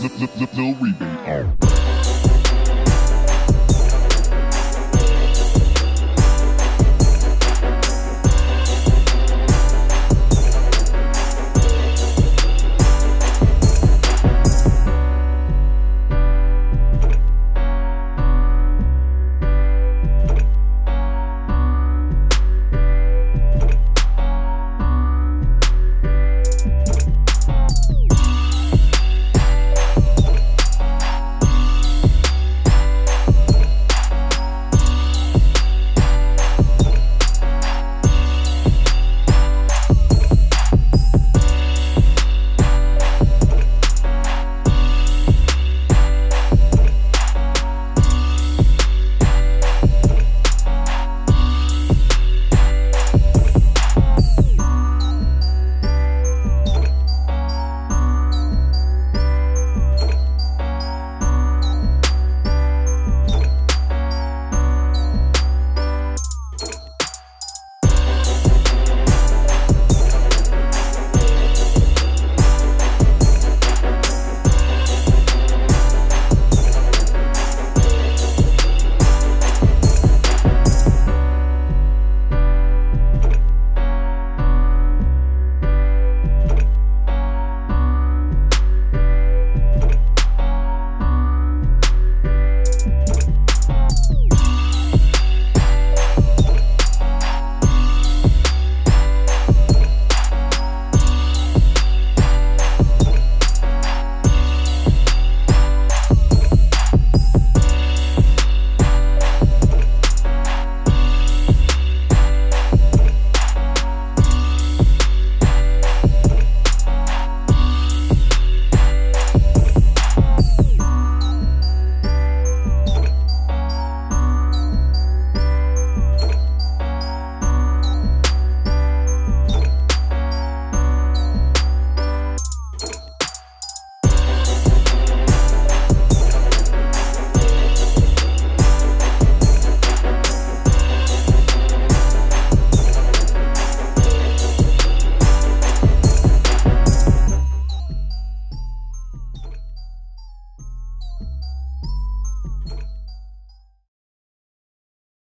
no rebate.